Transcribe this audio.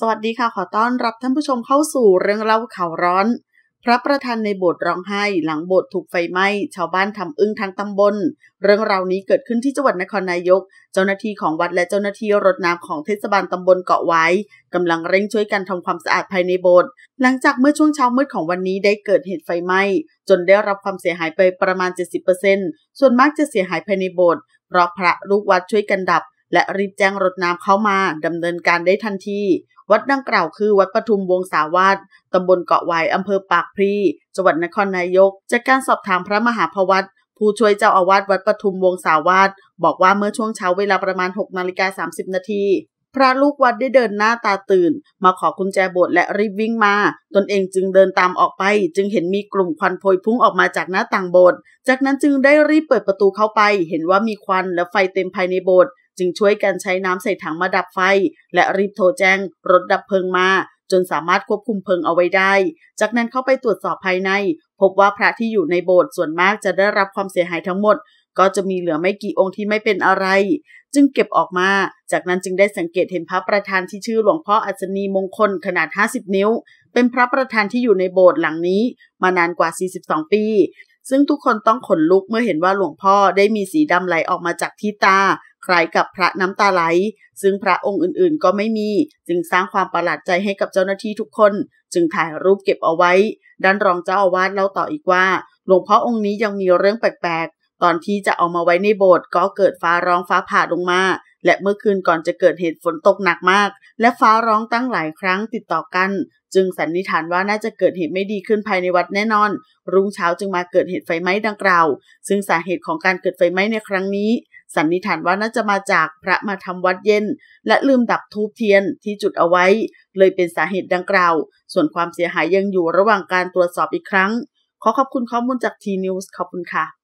สวัสดีค่ะขอต้อนรับท่านผู้ชมเข้าสู่เรื่องเล่าข่าวร้อน พระประธานในโบสถ์ร้องไห้ หลังโบสถ์ถูกไฟไหม้ ชาวบ้านทำอึ้งทั้งตำบล เรื่องราวนี้เกิดขึ้นที่จังหวัดนครนายก เจ้าหน้าที่ของวัดและเจ้าหน้าที่รถน้ำของเทศบาลตำบลเกาะไว้กำลังเร่งช่วยกันทำความสะอาดภายในโบสถ์หลังจากเมื่อช่วงเช้ามืดของวันนี้ได้เกิดเหตุไฟไหม้ จนได้รับความเสียหายไปประมาณ 70%ส่วนมากจะเสียหายภายในโบสถ์เพราะพระลูกวัดช่วยกันดับ และรีบแจ้งรถน้ำเข้ามาดำเนินการได้ทันที วัดดังกล่าวคือวัดปทุมวงศาวาสตำบลเกาะไวอำเภอปากพรีจังหวัดนครนายก จากการสอบถามพระมหาพวัตรผู้ช่วยเจ้าอาวาสวัดปทุมวงศาวาสบอกว่าเมื่อช่วงเช้าเวลาประมาณ6นาฬิกา30 นาทีพระลูกวัดได้เดินหน้าตาตื่น มาขอกุญแจโบสถ์และรีบวิ่งมา ตนเองจึงเดินตามออกไป จึงเห็นมีกลุ่มควันพวยพุ่งออกมาจากหน้าต่างโบสถ์จากนั้นจึงได้รีบเปิดประตูเข้าไป เห็นว่ามีควันและไฟเต็มภายในโบสถ์ จึงช่วยกันใช้น้ำใส่ถังมาดับไฟ และรีบโทรแจ้งรถดับเพลิงมา จนสามารถควบคุมเพลิงเอาไว้ได้ จากนั้นเข้าไปตรวจสอบภายใน พบว่าพระที่อยู่ในโบสถ์ส่วนมากจะได้รับความเสียหายทั้งหมด ก็จะมีเหลือไม่กี่องค์ที่ไม่เป็นอะไร จึงเก็บออกมา จากนั้นจึงได้สังเกตเห็นพระประธานที่ชื่อหลวงพ่ออัศนีมงคลขนาด 50 นิ้ว เป็นพระประธานที่อยู่ในโบสถ์หลังนี้ มานานกว่า 42 ปี ซึ่งทุกคนต้องขนลุกเมื่อเห็นว่าหลวงพ่อได้มีสีดำไหลออกมาจากที่ตา คล้ายกับพระน้ำตาไหล ซึ่งพระองค์อื่นๆ ก็ไม่มี จึงสร้างความประหลาดใจให้กับเจ้าหน้าที่ทุกคน จึงถ่ายรูปเก็บเอาไว้ ด้านรองเจ้าอาวาสเล่าต่ออีกว่า หลวงพ่อองค์นี้ยังมีเรื่องแปลก ตอนที่จะเอามาไว้ในโบสถ์ก็เกิดฟ้าร้องฟ้าผ่าลงมา และเมื่อคืนก่อนจะเกิดเหตุฝนตกหนักมาก และฟ้าร้องตั้งหลายครั้งติดต่อกัน จึงสันนิษฐานว่าน่าจะเกิดเหตุไม่ดีขึ้นภายในวัดแน่นอน รุ่งเช้าจึงมาเกิดเหตุไฟไหม้ดังกล่าว ซึ่งสาเหตุของการเกิดไฟไหม้ในครั้งนี้ สันนิษฐานว่าน่าจะมาจากพระมาทำวัตรเย็น และลืมดับธูปเทียนที่จุดเอาไว้ เลยเป็นสาเหตุดังกล่าว ส่วนความเสียหายยังอยู่ระหว่างการตรวจสอบอีกครั้ง ขอขอบคุณข้อมูลจากทีนิวส์ขอบคุณค่ะ